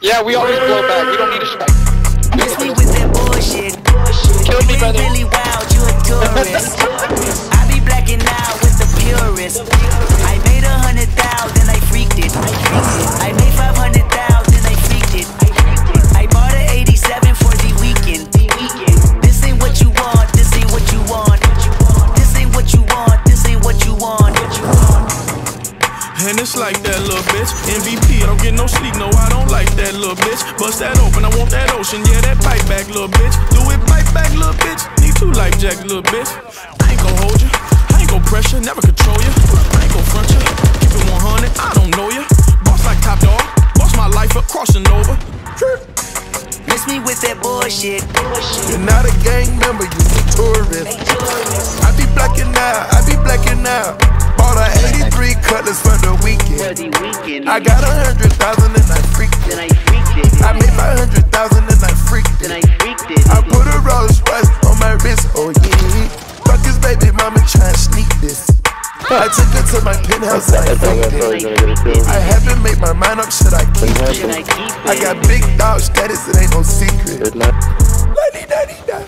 Yeah, we always blow back. We don't need a strike. Miss me with that bullshit. Kill me, You brother. really wild, you a tourist. I be blacking out with the purist. I made a hundred thousand, I freaked it. I made five hundred thousand, I freaked it. I bought an 87 for the weekend. This ain't what you want, this ain't what you want. This ain't what you want, this ain't what you want. And it's like that little bitch. MVP, I don't get no sleep, no, I don't like that little bitch. Bust that open, I want that ocean, yeah, that pipe back, little bitch. Do it pipe back, little bitch. Need two life jacks, little bitch. I ain't gon' hold you, I ain't gon' pressure, never control you. I ain't gon' front you, keep it 100, I don't know you. Boss like top dog, boss my life up, crossing over. Miss me with that bullshit. You're not a gang member, you a tourist. I be blacking out, I be blacking out. Bought a 83 cutlass for the weekend. I got a hundred thousand and I freaked it. I made my hundred thousand and I freaked it. I freaked it. I put a Rolls Royce on my wrist, oh yeah. Fuck his baby mama tryna sneak this. I took her to my penthouse and I faked it. I haven't made my mind up, should I keep it? I got big dog status, it ain't no secret. Lady daddy da,